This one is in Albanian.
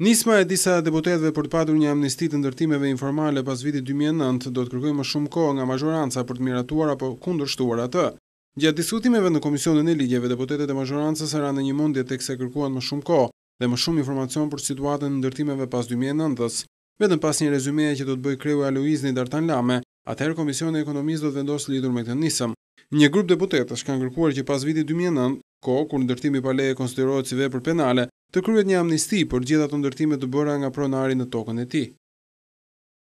Nisma e disa deputetëve për të patur një amnisti të ndërtimeve informale pas vitit dy mijë e nëntë do të kërkojë më shumë kohë nga mazhoranca për të miratuar apo kundërshtuar atë. Gjatë diskutimeve në Komisionin e Ligjeve, deputetët e mazhorancës ranë në një mendje teksa kërkuan më shumë kohë dhe më shumë informacion për situatën e ndërtimeve pas dy mijë e nëntës. Vetëm pas një rezymee që do të bëjë kreu i ALUIZNI-t Artan Lame, atëherë Komisioni i Ekonomisë do të vendosë lidhur me këtë nismë. Një grup deputetësh kanë kërkuar që pas vitit dy mijë e nëntë, kohë kur ndërtimi pa leje konsiderohet si vepër penale, të kryhet një amnisti për gjithë ato ndërtime të bëra nga pronari në tokën e tij.